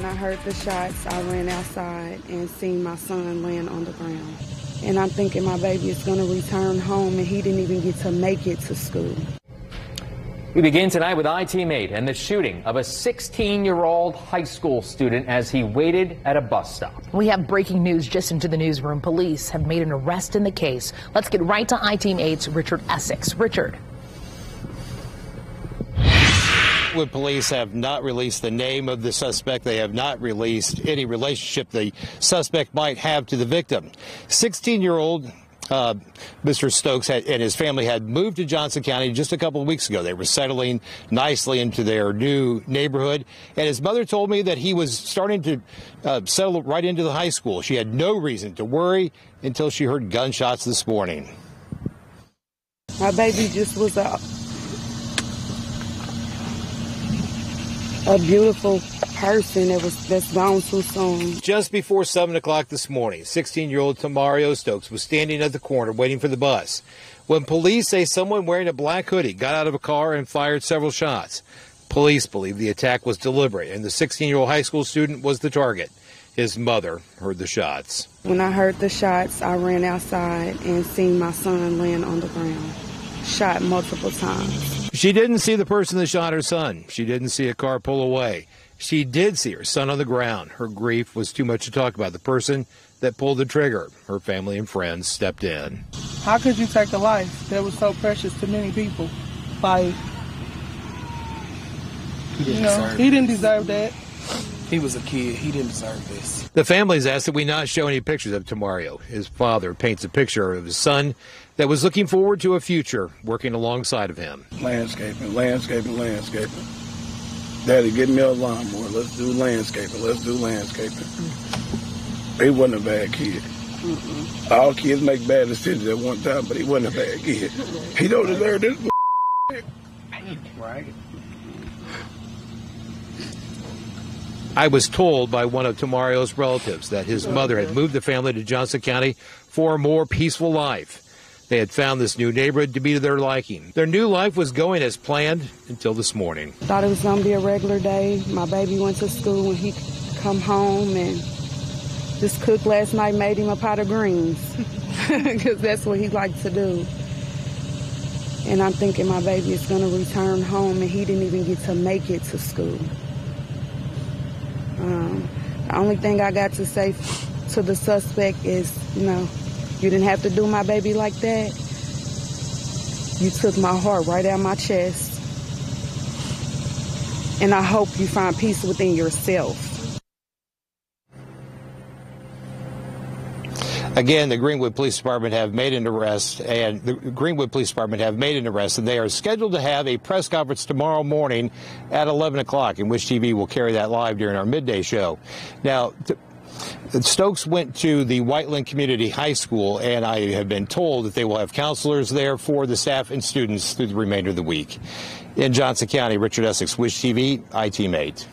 When I heard the shots, I ran outside and seen my son laying on the ground. And I'm thinking my baby is going to return home, and he didn't even get to make it to school. We begin tonight with iTeam8 and the shooting of a 16 year old high school student as he waited at a bus stop. We have breaking news just into the newsroom. Police have made an arrest in the case. Let's get right to iTeam8's Richard Essex. Richard. Wood police have not released the name of the suspect. They have not released any relationship the suspect might have to the victim. 16 year old uh, Mr. Stokes had, and his family had moved to Johnson County just a couple of weeks ago. They were settling nicely into their new neighborhood. And his mother told me that he was starting to uh, settle right into the high school. She had no reason to worry until she heard gunshots this morning. My baby just was a a beautiful person that was that's gone too soon. Just before seven o'clock this morning, 16-year-old Tamario Stokes was standing at the corner waiting for the bus when police say someone wearing a black hoodie got out of a car and fired several shots. Police believe the attack was deliberate and the 16-year-old high school student was the target. His mother heard the shots. When I heard the shots, I ran outside and seen my son laying on the ground, shot multiple times. She didn't see the person that shot her son. She didn't see a car pull away. She did see her son on the ground. Her grief was too much to talk about. The person that pulled the trigger, her family and friends stepped in. How could you take a life that was so precious to many people? Like, he you know, he didn't deserve that. He was a kid. He didn't deserve this. The families asked that we not show any pictures of Tamario. His father paints a picture of his son that was looking forward to a future working alongside of him. Landscaping, landscaping, landscaping. Daddy, get me a lawnmower. Let's do landscaping. Let's do landscaping. He wasn't a bad kid. Mm-mm. All kids make bad decisions at one time, but he wasn't a bad kid. He don't deserve this. Right. I was told by one of Tamario's relatives that his mother had moved the family to Johnson County for a more peaceful life. They had found this new neighborhood to be to their liking. Their new life was going as planned until this morning. Thought it was going to be a regular day. My baby went to school when he come home and this cook last night made him a pot of greens because that's what he liked to do. And I'm thinking my baby is going to return home and he didn't even get to make it to school. Um, the only thing I got to say to the suspect is, you know, you didn't have to do my baby like that. You took my heart right out of my chest. And I hope you find peace within yourself. Again, the Greenwood Police Department have made an arrest, and the Greenwood Police Department have made an arrest, and they are scheduled to have a press conference tomorrow morning at 11 o'clock, in WISH-TV will carry that live during our midday show. Now, Stokes went to the Whiteland Community High School, and I have been told that they will have counselors there for the staff and students through the remainder of the week. In Johnson County, Richard Essex, Wish TV, iTeam 8.